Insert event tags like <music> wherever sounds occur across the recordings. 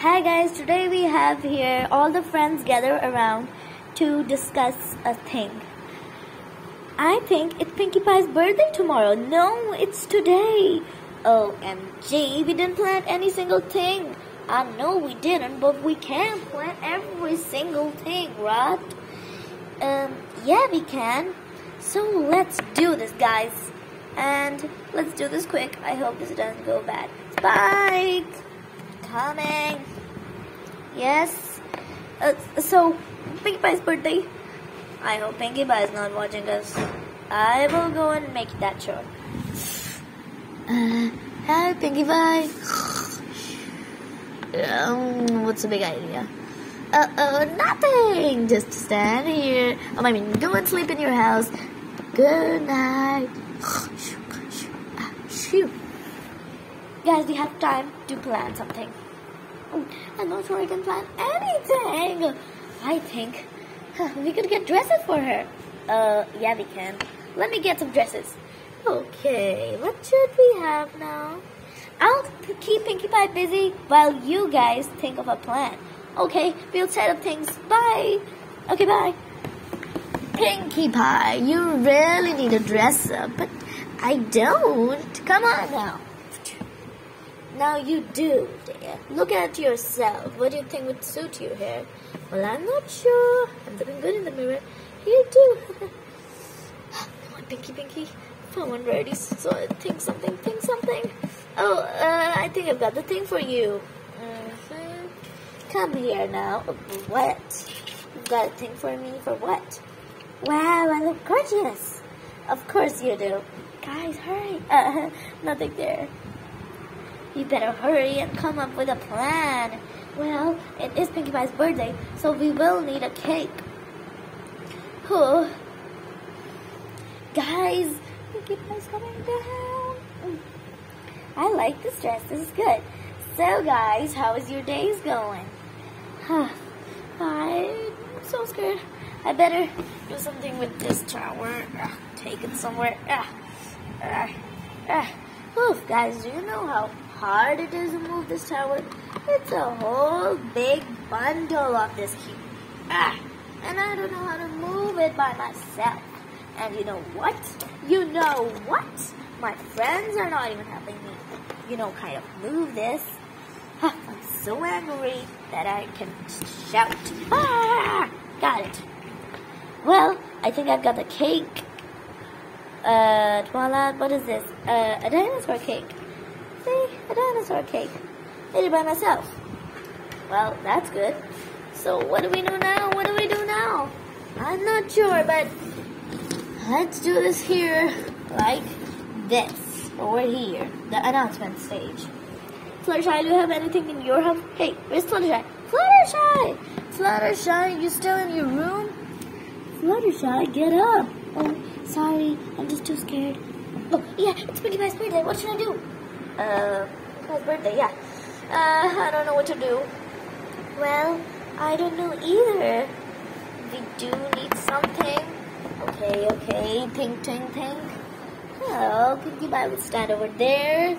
Hi guys, today we have here all the friends gather around to discuss a thing. I think it's Pinkie Pie's birthday tomorrow. No, it's today. OMG, we didn't plan any single thing. I know we didn't, but we can plan every single thing, right? Um, yeah, we can. So let's do this, guys. And let's do this quick. I hope this doesn't go bad. Spike! Coming. Yes. Uh, so, Pinkie Pie's birthday. I hope Pinkie Pie is not watching us. I will go and make that sure. <sighs> Uh, hi, Pinkie Pie. <sighs> Um, what's the big idea? Uh oh, nothing. Just stand here. Um, I mean, go and sleep in your house. Good night. <sighs> Guys, we have time to plan something. Oh, I'm not sure I can plan anything. I think we could get dresses for her. Uh, yeah, we can. Let me get some dresses. Okay, what should we have now? I'll keep Pinkie Pie busy while you guys think of a plan. Okay, we'll set up things. Bye. Okay, bye. Pinkie Pie, you really need a dress up, but I don't. Come on now. Now you do, dear. Look at yourself. What do you think would suit you here? Well, I'm not sure. I'm looking good in the mirror. You do. <gasps> Come on, Pinky on, ready. So think something, think something. Oh, uh, I think I've got the thing for you. Mm-hmm. Come here now. What? You've got a thing for me for what? Wow, I look gorgeous. Of course you do. Guys, hurry. Uh, <laughs> nothing there. You better hurry and come up with a plan. Well, it is Pinkie Pie's birthday, so we will need a cake. Oh. Guys, Pinkie Pie's coming down. I like this dress. This is good. So, guys, how is your days going? Huh. I'm so scared. I better do something with this tower. take it somewhere. Ah, ah, ah. Oof, guys, do you know how hard it is to move this tower? It's a whole big bundle of this cube. Ah, and I don't know how to move it by myself. And you know what? You know what? My friends are not even helping me you know, kind of move this. I'm so angry that I can shout. Ah! Got it. Well, I think I've got the cake. Uh, Twilight, what is this? Uh, a dinosaur cake. See? A dinosaur cake. Made it by myself. Well, that's good. So what do we do now? What do we do now? I'm not sure, but let's do this here like this over here, the announcement stage. Fluttershy, do you have anything in your house? Hey, where's Fluttershy? Fluttershy! Fluttershy, you still in your room? Fluttershy, get up! Oh, sorry, I'm just too scared. Oh, yeah, it's Pinkie Pie's birthday. What should I do? Uh, birthday, yeah. Uh, I don't know what to do. Well, I don't know either. We do need something. Okay, okay, pink, pink, pink. Oh, Pinkie Pie will stand over there.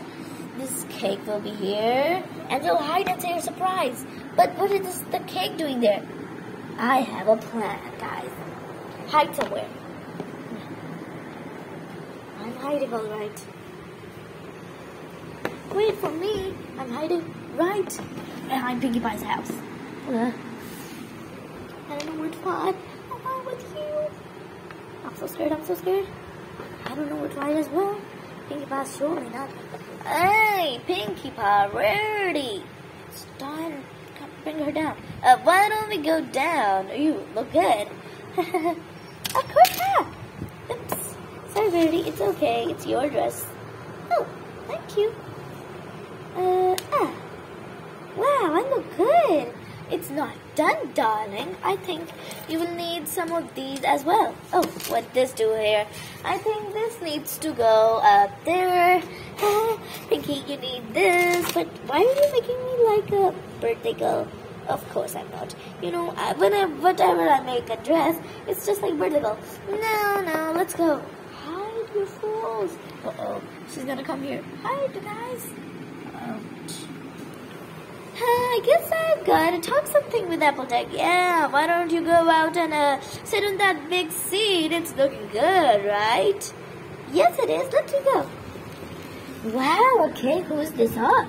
This cake will be here. And you'll hide and say your surprise. But what is this, the cake doing there? I have a plan, guys. Hide somewhere. I'm hiding all right. Wait for me. I'm hiding right behind Pinkie Pie's house. Uh, I don't know where to. I'm with you. I'm so scared. I'm so scared. I don't know which way as well. Pinkie Pie's surely not. Hey, Pinkie Pie, ready. It's time. to Bring her down. Uh, why don't we go down? You look good. of course not. Oops. Sorry, Birdie. It's okay. It's your dress. Oh, thank you. Uh, ah. Wow, I look good. It's not done, darling. I think you will need some of these as well. Oh, what this do here? I think this needs to go up there. <laughs> Pinkie, you need this. But why are you making me like a birthday girl? Of course I'm not. You know, I, whenever, whatever I make a dress, it's just like birthday girl. No, no, let's go. Hide, your fools. Uh-oh, she's gonna come here. Hide, guys. I guess I've got to talk something with Applejack. Yeah, why don't you go out and uh, sit on that big seat? It's looking good, right? Yes, it is. Let's go. Wow, okay, who's this up?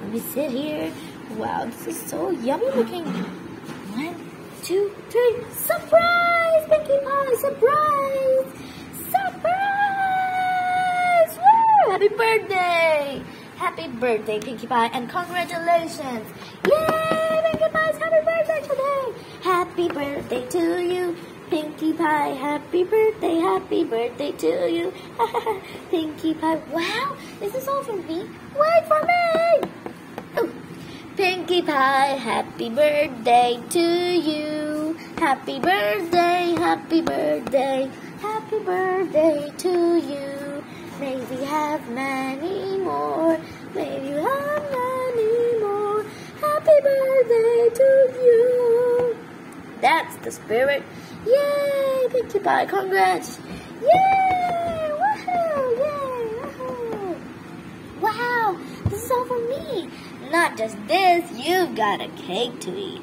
Let me sit here. Wow, this is so yummy looking. One, two, three. Surprise, Pinkie Pie! Surprise! Surprise! Woo! Happy birthday! Happy birthday, Pinkie Pie, and congratulations! Yay, Pinkie Pie's happy birthday today! Happy birthday to you, Pinkie Pie. Happy birthday, happy birthday to you. <laughs> Pinkie Pie. Wow, is this all for me? Wait for me! Ooh. Pinkie Pie, happy birthday to you. Happy birthday, happy birthday, happy birthday to you. May we have many more. May you have many more. Happy birthday to you. That's the spirit. Yay, Pinkie Pie, congrats. Yay, woohoo, yay, woohoo. Wow, this is all for me. Not just this, you've got a cake to eat.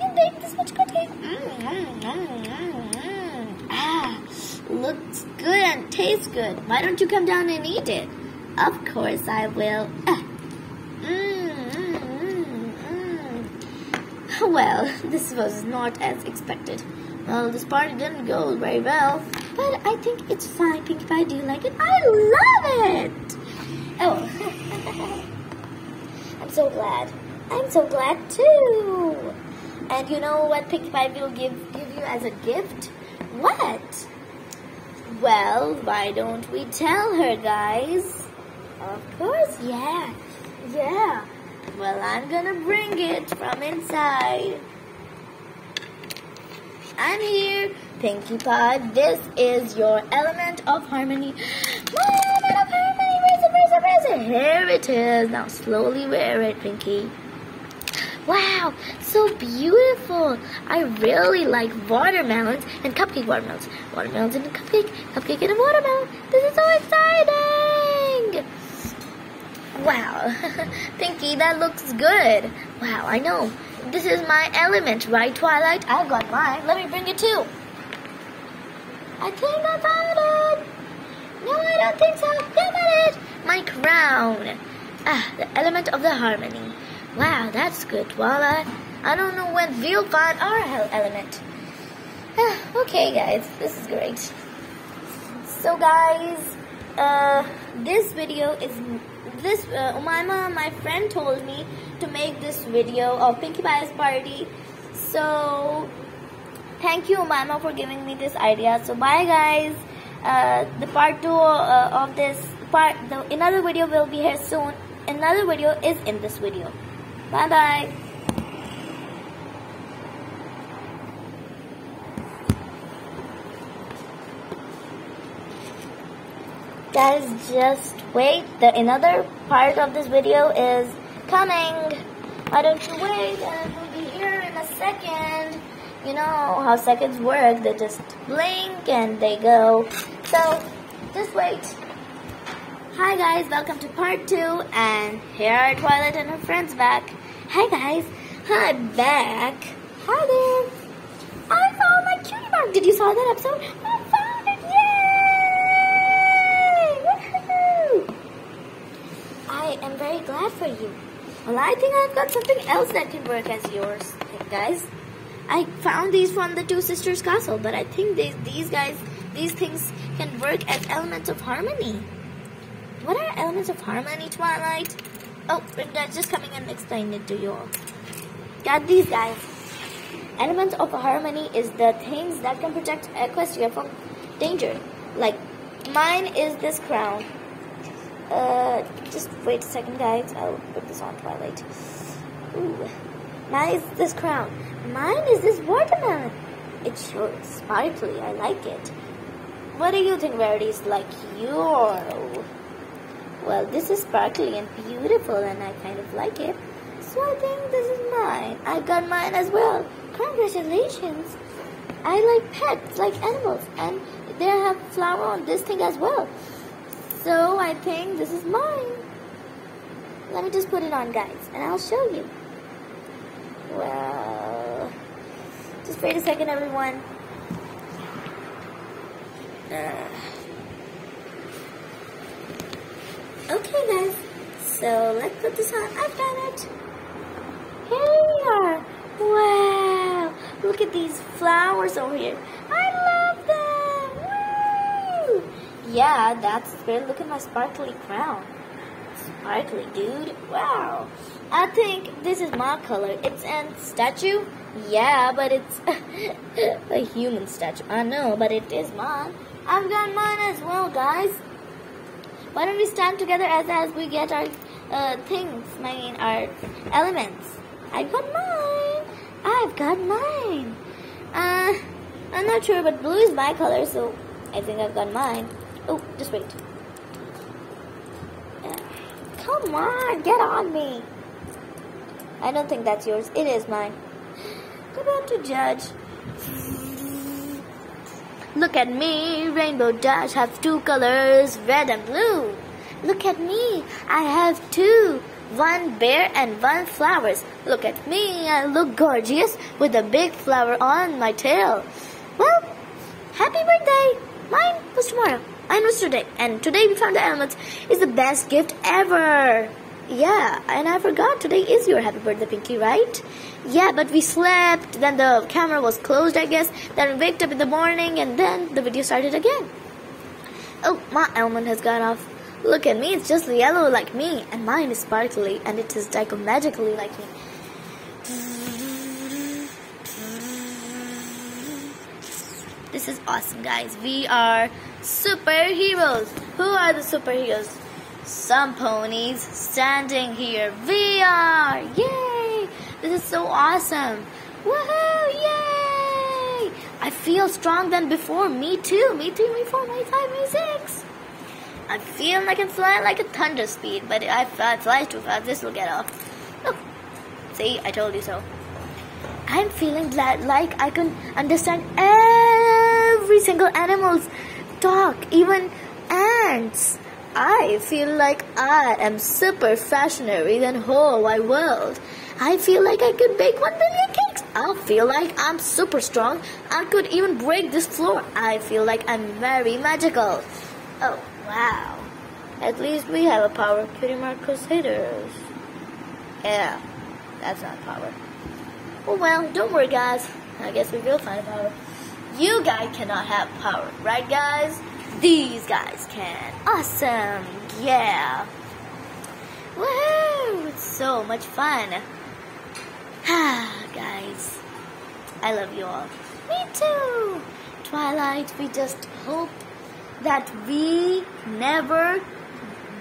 You baked this much good cake? Mm, mm, mm, mm, mm. Ah, looks good and tastes good. Why don't you come down and eat it? Of course I will. Ah. <laughs> Mm, mm, mm, mm. Well, this was not as expected. Well, this party didn't go very well, but I think it's fine, Pinkie Pie. Do you like it? I love it! Oh. <laughs> I'm so glad. I'm so glad too. And you know what Pinkie Pie will give give you as a gift? What? Well, why don't we tell her, guys? Of course, yeah. Yeah. Well, I'm gonna bring it from inside. I'm here, Pinkie Pie. This is your element of harmony. My element of harmony, raise it, raise it, raise it. Here it is. Now slowly wear it, Pinkie. Wow, so beautiful. I really like watermelons and cupcake watermelons. Watermelons and a cupcake, cupcake and a watermelon. This is so exciting. Wow, <laughs> Pinkie, that looks good. Wow, I know. This is my element, right, Twilight? I've got mine. Let me bring it too. I think I found it. No, I don't think so. Look at it. My crown. Ah, the element of the harmony. Wow, that's good, Twilight. I don't know when we'll find our element. Ah, okay, guys, this is great. So, guys, uh, this video is this uh, Umaima, my friend, told me to make this video of Pinkie Pie's party. So, thank you, Umaima, for giving me this idea. So, bye, guys. Uh, the part two uh, of this part, the another video will be here soon. Another video is in this video. Bye, bye. Guys, just wait. The another part of this video is coming. Why don't you wait and we'll be here in a second. You know how seconds work. They just blink and they go. So, just wait. Hi guys, welcome to part two and here are Twilight and her friends back. Hi guys, hi back. Hi there. I found my cutie mark. Did you saw that episode? I found it. Yay! Woohoo! I am very glad for you. Well, I think I've got something else that can work as yours, guys. I found these from the Two Sisters Castle, but I think these, these guys, these things can work as elements of harmony. What are elements of harmony, Twilight? Oh, Brenda, just coming and explaining it to you all. Got these guys. Elements of harmony is the things that can protect Equestria from danger. Like, mine is this crown. Uh, just wait a second, guys. I'll put this on Twilight. Ooh. Mine is this crown. Mine is this watermelon. It's sure sparkly. I like it. What do you think, Rarity, is like your? Well, this is sparkly and beautiful, and I kind of like it. So I think this is mine. I got mine as well. Congratulations. I like pets, like animals, and they have flower on this thing as well. So I think this is mine. Let me just put it on, guys, and I'll show you. Well, just wait a second, everyone. Uh, okay, guys. So let's put this on. I've done it. Here we are. Wow. Look at these flowers over here. I love them. Woo! Yeah, that's great. Look at my sparkly crown. Sparkly, dude. Wow. I think this is my color. It's a statue. Yeah, but it's <laughs> a human statue. I know, but it is mine. I've got mine as well, guys. Why don't we stand together as as we get our uh, things, I mean our elements. I've got mine. I've got mine. Uh, I'm not sure, but blue is my color, so I think I've got mine. Oh, just wait. Uh, come on, get on me. I don't think that's yours. It is mine. Go on to judge. Look at me, Rainbow Dash have two colors, red and blue. Look at me, I have two, one bear and one flowers. Look at me, I look gorgeous with a big flower on my tail. Well, happy birthday! Mine was tomorrow. Mine was today. And today we found the elements is the best gift ever. Yeah, and I forgot today is your happy birthday, Pinkie, right? Yeah, but we slept, then the camera was closed, I guess. Then we waked up in the morning, and then the video started again. Oh, my element has gone off. Look at me, it's just yellow like me, and mine is sparkly, and it is like magically like me. This is awesome, guys. We are superheroes. Who are the superheroes? Some ponies standing here. We are! Yay! This is so awesome. Woohoo! Yay! I feel strong than before. Me too. Me too. Me four. Me five. Me six. I feel like I can fly like a thunder speed, but if I fly too fast, this will get off. Oh, see, I told you so. I'm feeling glad, like I can understand every single animal's talk, even ants. I feel like I am super fashionary than whole wide world. I feel like I could bake one billion cakes. I feel like I'm super strong. I could even break this floor. I feel like I'm very magical. Oh, wow. At least we have a power, Cutie Mark Crusaders. Yeah, that's not power. Oh well, don't worry guys. I guess we will find power. You guys cannot have power, right guys? These guys can. Awesome. Yeah. Woohoo! It's so much fun. Ah, <sighs> guys. I love you all. Me too. Twilight, we just hope that we never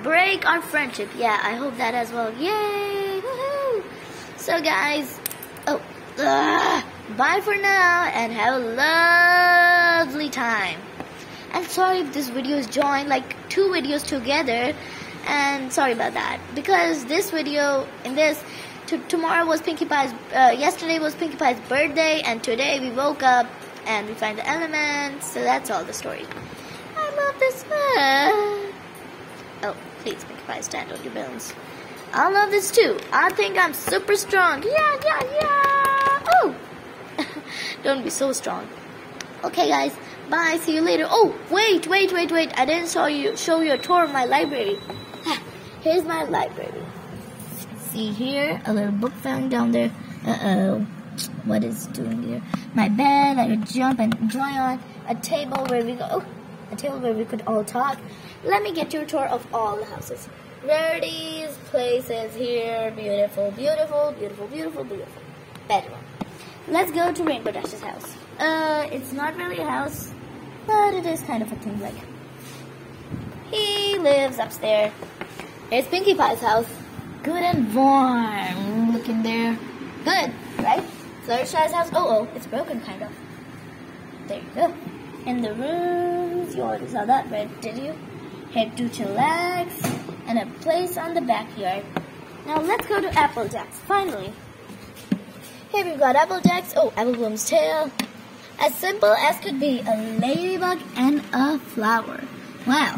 break our friendship. Yeah, I hope that as well. Yay! So, guys, oh, uh, bye for now and have a lovely time. And sorry if this video is joined like two videos together. And sorry about that. Because this video, in this, to tomorrow was Pinkie Pie's, uh, yesterday was Pinkie Pie's birthday. And today we woke up and we find the elements. So that's all the story. I love this one. Oh, please, Pinkie Pie, stand on your bones. I love this too. I think I'm super strong. Yeah, yeah, yeah. Don't be so strong. Okay, guys. Bye. See you later. Oh, wait, wait, wait, wait. I didn't show you show you a tour of my library. Here's my library. See here, a little book found down there. Uh oh. What is doing here? My bed, I could jump and enjoy on. A table where we go. Oh, a table where we could all talk. Let me get you a tour of all the houses. Rarity's, places here. Beautiful, beautiful, beautiful, beautiful, beautiful. Bedroom. Let's go to Rainbow Dash's house. Uh, it's not really a house but it is kind of a thing like. He lives upstairs. It's Pinkie Pie's house. Good and warm. Looking there. Good, right? Fluttershy's house. Oh, oh, it's broken, kind of. There you go. In the rooms, you already saw that, right? Did you? Head to chillax and a place on the backyard. Now let's go to Applejack's, finally. Here we've got Applejack's. Oh, Apple Bloom's tail as simple as could be a ladybug and a flower. Wow,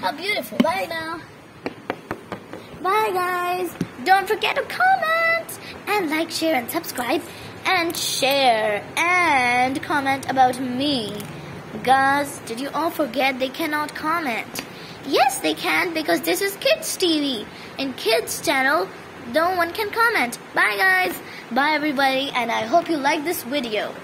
how beautiful. Bye now. Bye guys. Don't forget to comment and like, share, and subscribe, and share and comment about me. Guys, did you all forget they cannot comment? Yes, they can because this is Kids TV. And Kids channel, no one can comment. Bye guys. Bye everybody and I hope you like this video.